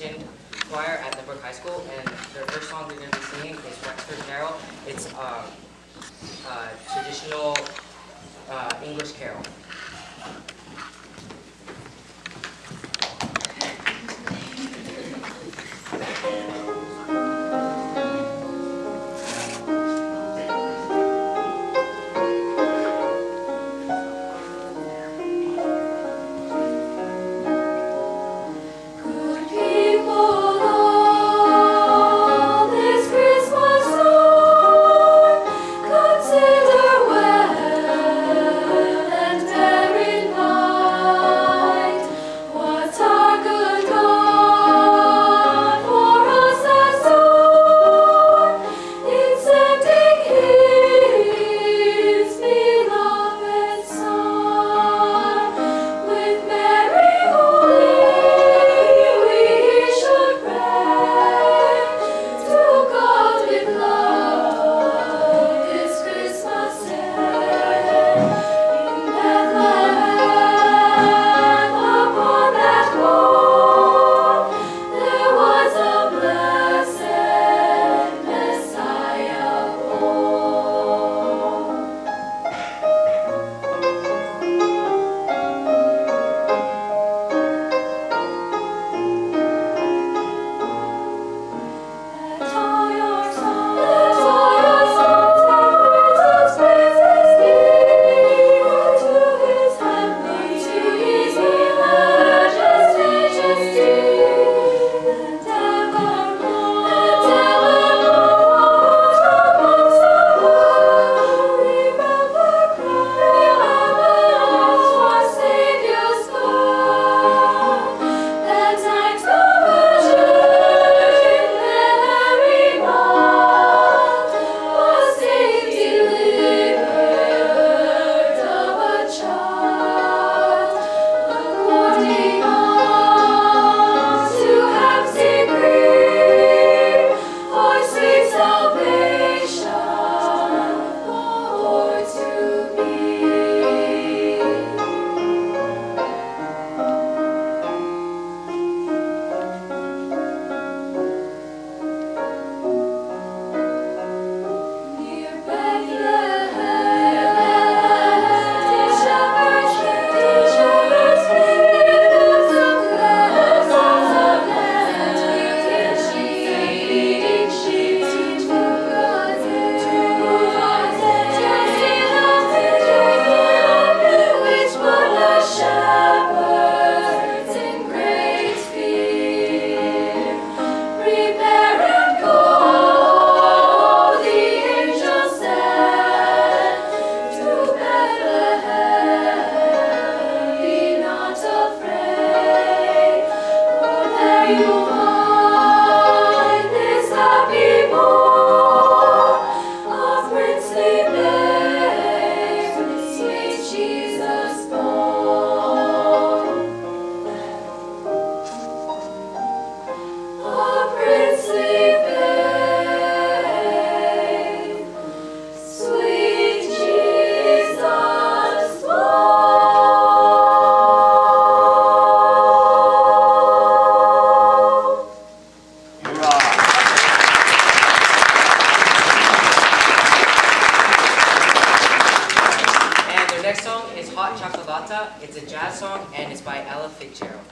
Christian choir at Lindbergh High School, and their first song they're going to be singing is Wexford Carol. It's um, uh, traditional uh, English carol. you. Chocolata. It's a jazz song and it's by Ella Fitzgerald.